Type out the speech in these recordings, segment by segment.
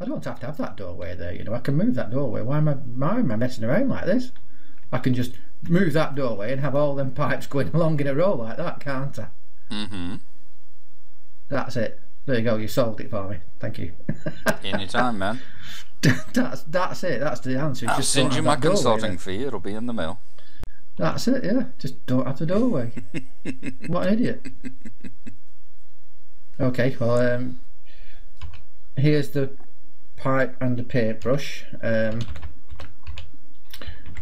I don't have to have that doorway there. You know, I can move that doorway. Why am I? Why am I messing around like this? I can just move that doorway and have all them pipes going along in a row like that, can't I? Mm-hmm. That's it. There you go. You solved it for me. Thank you. Anytime, man. that's that's it. That's the answer. I'll Just send you my consulting fee. It'll be in the mail. That's it. Yeah. Just don't have the doorway. what an idiot. Okay. Well, um, here's the pipe and the paintbrush. Um,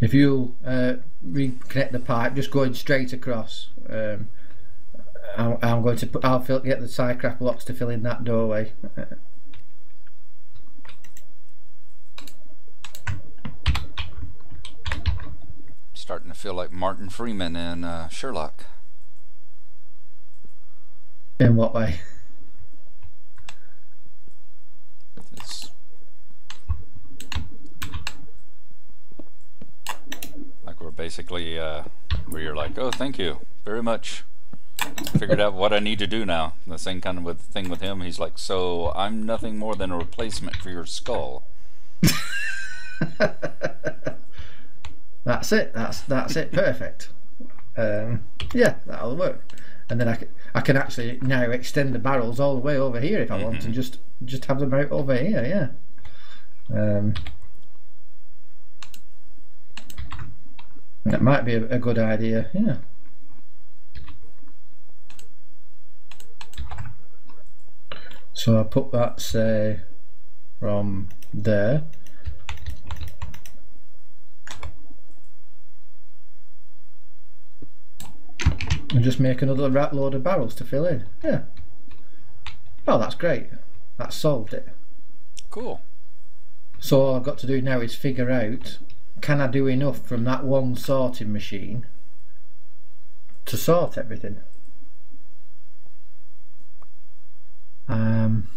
if you'll uh, reconnect the pipe, just going straight across. Um, I'm, I'm going to put. I'll fill, get the Cycraft blocks to fill in that doorway. Uh, Starting to feel like Martin Freeman in uh, Sherlock. in what way? It's like we're basically uh, where you're like, oh, thank you very much. Figured out what I need to do now. The same kind of with thing with him. He's like, so I'm nothing more than a replacement for your skull. That's it. That's that's it. Perfect. Um, yeah, that'll work. And then I can, I can actually now extend the barrels all the way over here if I want, and just just have them out over here. Yeah. Um, that might be a, a good idea. Yeah. So I put that say from there. and just make another rat load of barrels to fill in. Yeah. Oh, that's great. That solved it. Cool. So all I've got to do now is figure out can I do enough from that one sorting machine to sort everything. Um,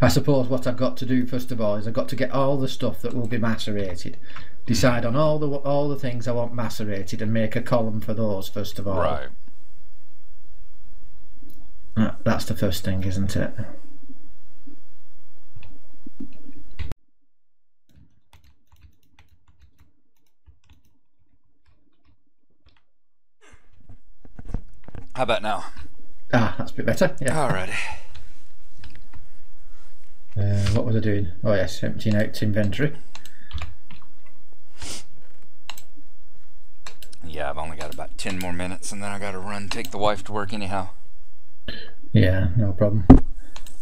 I suppose what I've got to do first of all is I've got to get all the stuff that will be macerated, decide on all the all the things I want macerated, and make a column for those first of all. Right. That- That's the first thing, isn't it? How about now? Ah, that's a bit better. Yeah. Alrighty. Uh, what was I doing? Oh yes, emptying out inventory. Yeah, I've only got about 10 more minutes and then I gotta run take the wife to work anyhow. Yeah, no problem.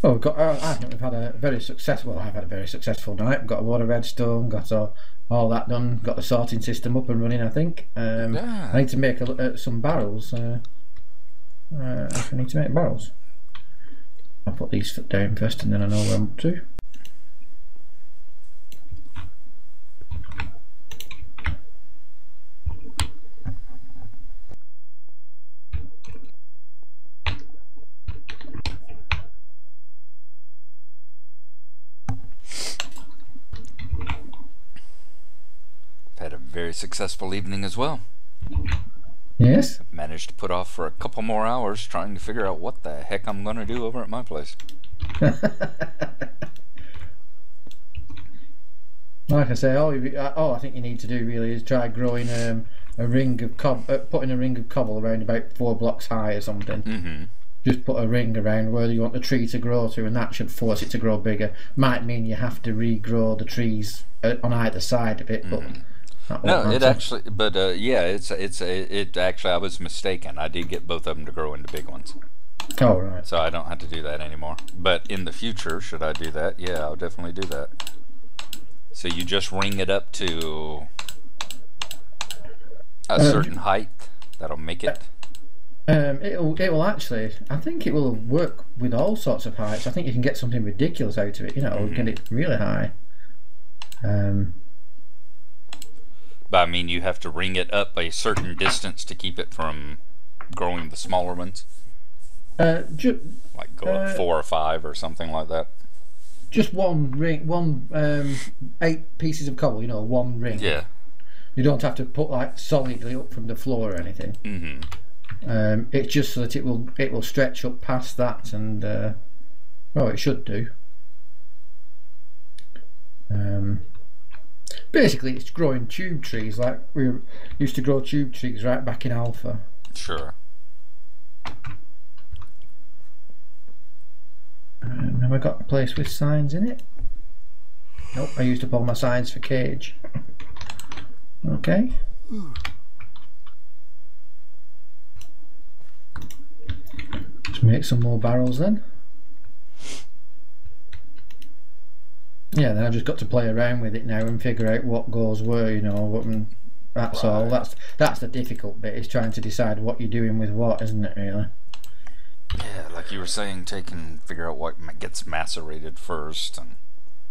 Oh, we've got. Uh, I think we've had a very successful. I've had a very successful night. We've got a water redstone. Got all, all that done. Got the sorting system up and running. I think. Um, Yeah. I need to make a, uh, some barrels. Uh, uh, I need to make barrels. I'll put these down first, and then I know where I'm up to. Successful evening as well. Yes. Managed to put off for a couple more hours trying to figure out what the heck I'm gonna do over at my place. Like I say, all, you, uh, all I think you need to do really is try growing um, a ring of cob, uh, putting a ring of cobble around about four blocks high or something. Mm-hmm. Just put a ring around where you want the tree to grow to, and that should force it to grow bigger. Might mean you have to regrow the trees uh, on either side of it, but that No, it actually, but uh, yeah, it's it's it actually I was mistaken. I did get both of them to grow into big ones, Oh right. so I don't have to do that anymore. But in the future, should I do that? Yeah, I'll definitely do that. So you just ring it up to a certain height. That'll make it. Um, it'll it will actually. I think it will work with all sorts of heights. I think you can get something ridiculous out of it. You know, get it really high. Um, But I mean, you have to ring it up a certain distance to keep it from growing the smaller ones, uh, ju- like go Uh, up four or five or something like that. just one ring, one um, eight pieces of cobble. You know, one ring. Yeah. You don't have to put like solidly up from the floor or anything. Mm-hmm. Um, it's just so that it will it will stretch up past that, and uh, well, it should do. Um, basically, it's growing tube trees like we used to grow tube trees right back in Alpha. Sure. Um, have I got a place with signs in it? Nope, I used up all my signs for cage. Okay. Let's make some more barrels then. Yeah, then I've just got to play around with it now and figure out what goes where, you know. What, that's all That's that's the difficult bit is trying to decide what you're doing with what, isn't it? Really. Yeah, like you were saying, take and figure out what gets macerated first, and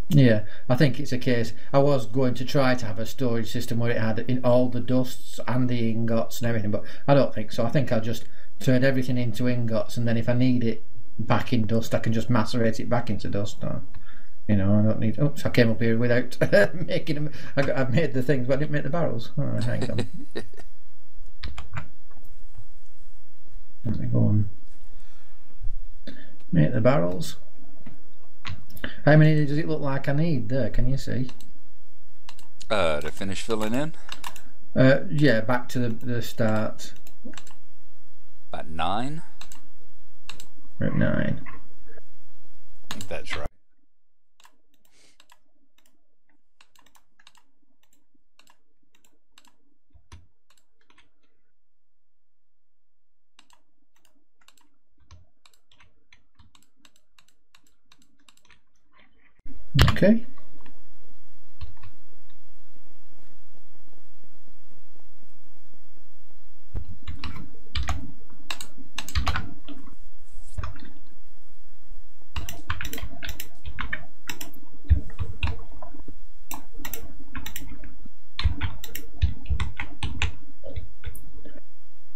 Yeah, I think it's a case. I was going to try to have a storage system where it had in all the dusts and the ingots and everything, but I don't think so. I think I'll just turn everything into ingots, and then if I need it back in dust, I can just macerate it back into dust. You know, I don't need. Oops, I came up here without making them. I, got, I made the things, but I didn't make the barrels. All right, hang on. Let me go and make the barrels. How many does it look like I need there? Can you see? uh, to finish filling in, Uh, yeah, back to the, the start. about nine. We're at nine. I think that's right. Okay.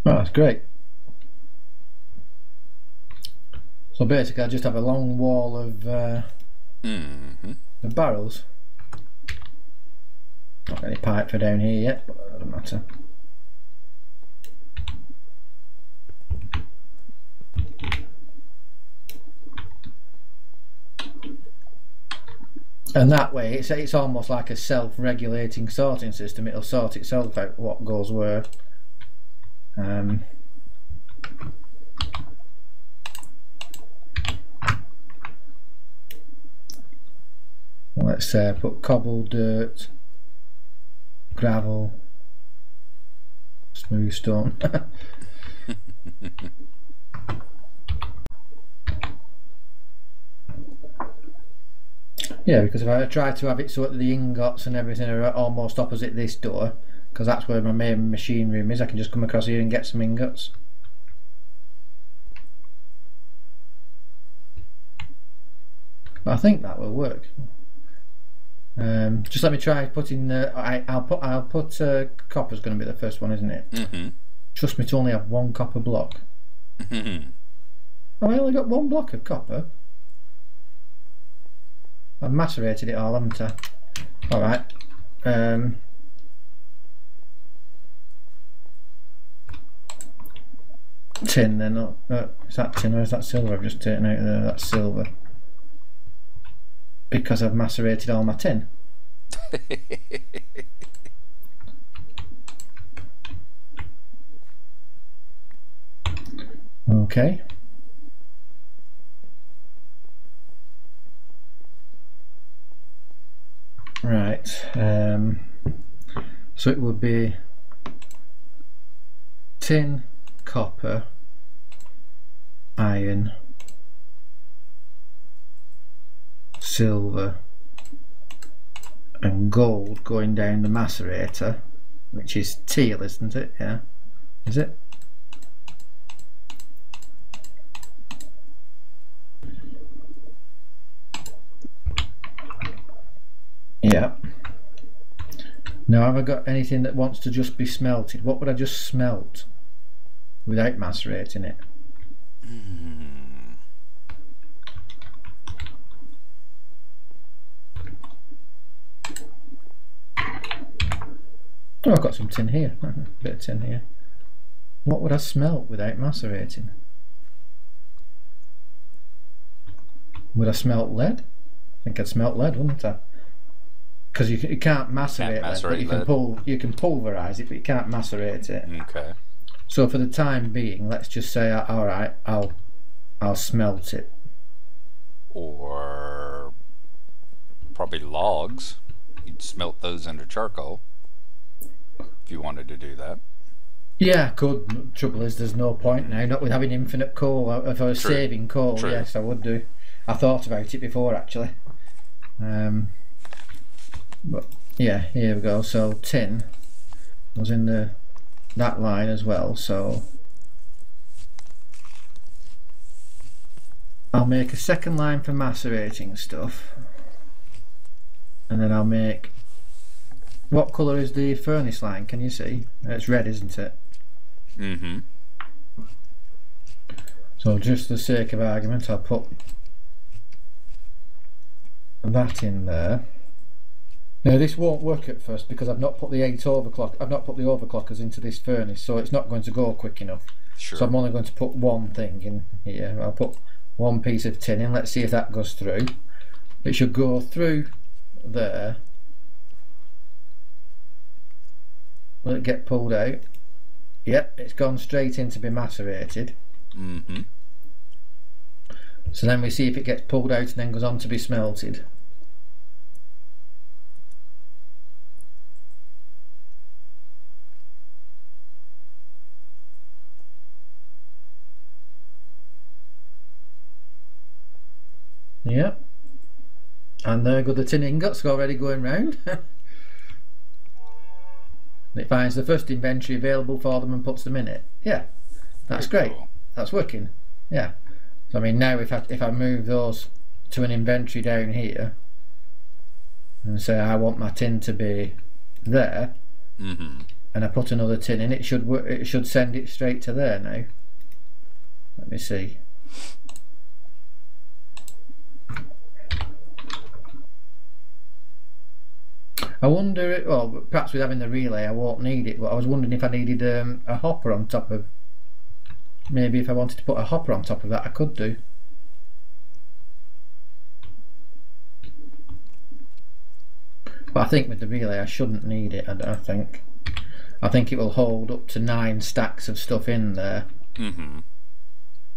Oh, that's great. So basically, I just have a long wall of. Uh, Mm-hmm. The barrels. Not any pipe for down here yet, but doesn't matter. And that way, it's, it's almost like a self-regulating sorting system. It'll sort itself out what goes where. Um, let's uh, put cobble, dirt, gravel, smooth stone. yeah, because if I try to have it so that the ingots and everything are almost opposite this door, because that's where my main machine room is, I can just come across here and get some ingots. I think that will work. Um, just let me try putting. Uh, I, I'll put. I'll put. Uh, copper's going to be the first one, isn't it? Mm-hmm. Trust me to only have one copper block. Mm-hmm. Have I only got one block of copper? I've macerated it all, haven't I? All right. Um, tin then. Not, uh, is that tin or is that silver? I've just taken out there. That's silver. Because I've macerated all my tin. Okay. Right. Um, so it would be tin, copper, iron, silver, and gold going down the macerator, which is teal, isn't it? Yeah. Is it? Yeah. Now, have I got anything that wants to just be smelted? What would I just smelt without macerating it? Hmm. Oh, I've got some tin here. A bit of tin here. What would I smelt without macerating? Would I smelt lead? I think I'd smelt lead, wouldn't I? Because you, you can't macerate, lead, but macerate you can lead. pull you can pulverize it, but you can't macerate it. Okay. So for the time being, let's just say, all right, I'll I'll smelt it. Or probably logs. You'd smelt those into charcoal if you wanted to do that. Yeah, I could. Trouble is, there's no point now. Not with having infinite coal. uh, If I was True. saving coal, True. yes, I would do. I thought about it before actually. Um, but yeah, here we go. So tin was in the that line as well. So I'll make a second line for macerating stuff, and then I'll make. What colour is the furnace line? Can you see? It's red, isn't it? Mm-hmm. So just for the sake of argument, I'll put that in there. Now this won't work at first because I've not put the eight overclock. I've not put the overclockers into this furnace, so it's not going to go quick enough. Sure. So I'm only going to put one thing in here. I'll put one piece of tin in. Let's see if that goes through. It should go through there. Will it get pulled out? Yep, it's gone straight in to be macerated. mm-hmm. So then we see if it gets pulled out and then goes on to be smelted. Yep. And there go the tin ingots already going round. it finds the first inventory available for them and puts them in it. Yeah, that's Very great. cool. That's working. Yeah. So I mean now if I if I move those to an inventory down here and say I want my tin to be there Mm-hmm. and I put another tin in it should it should send it straight to there now. Let me see. I wonder, well, perhaps with having the relay, I won't need it. But I was wondering if I needed um, a hopper on top of. Maybe if I wanted to put a hopper on top of that, I could do. But I think with the relay, I shouldn't need it. I, I think. I think it will hold up to nine stacks of stuff in there. Mm-hmm.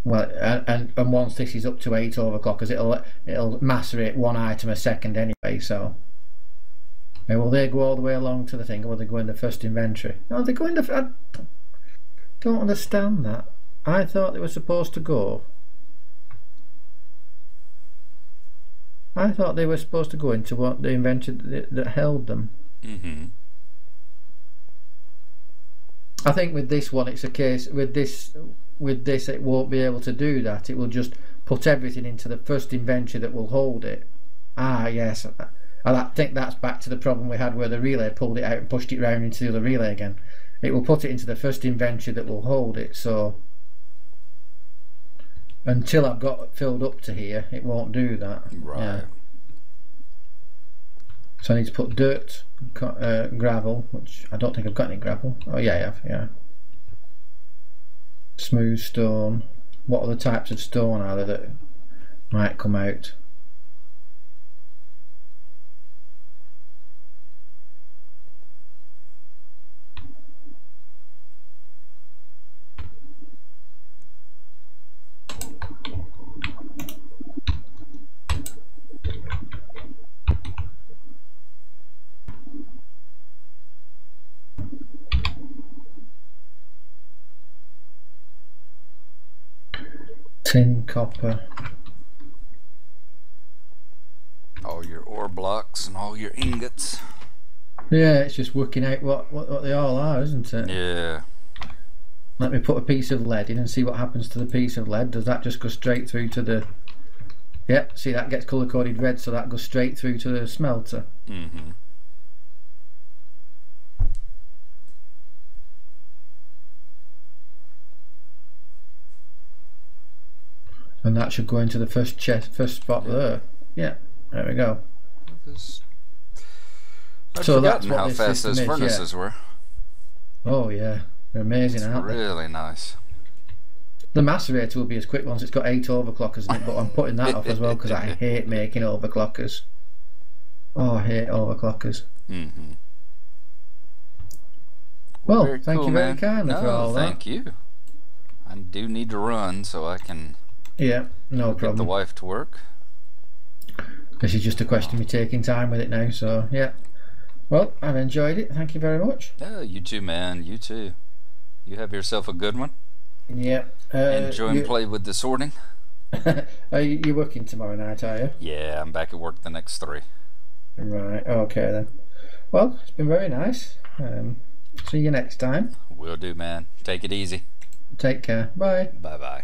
Well, and, and and once this is up to eight overclockers, it'll it'll macerate one item a second anyway. So, Now, will they go all the way along to the thing, or will they go in the first inventory? No, they go in the. I don't understand that. I thought they were supposed to go. I thought they were supposed to go into what the inventory that, that held them. Mm-hmm. I think with this one, it's a case with this with this it won't be able to do that. It will just put everything into the first inventory that will hold it. Ah, yes. And I think that's back to the problem we had where the relay pulled it out and pushed it round into the other relay again. It will put it into the first inventory that will hold it. So until I've got it filled up to here, it won't do that. Right. Yeah. So I need to put dirt, uh, gravel, which I don't think I've got any gravel. Oh yeah, I have. Yeah. Smooth stone. What other types of stone are there that might come out? Tin, copper. All your ore blocks and all your ingots. Yeah, it's just working out what, what, what they all are, isn't it? Yeah. Let me put a piece of lead in and see what happens to the piece of lead. Does that just go straight through to the. Yep, see that gets colour coded red, so that goes straight through to the smelter. Mm-hmm. And that should go into the first chest, first spot there. Yeah, there we go. I'd So that's what how this fast system those is, yeah. furnaces were. Oh yeah, they're amazing, It's aren't they? really nice. The macerator will be as quick once it's got eight overclockers in it, but I'm putting that off as well because I hate making overclockers. Oh, I hate overclockers. Mm-hmm. Well, Very thank cool, you very man. kindly no, for all that. thank you. I do need to run so I can that. Yeah, no get the wife to work. This is just a question of me taking time with it now, so yeah. Well, I've enjoyed it. Thank you very much. Yeah, you too, man. You too. You have yourself a good one. Yeah. Uh, Enjoy and you, play with the sorting. are you you working tomorrow night, are you? Yeah, I'm back at work the next three. Right. Okay then. Well, it's been very nice. Um, see you next time. Will do, man. Take it easy. Take care. Bye. Bye bye.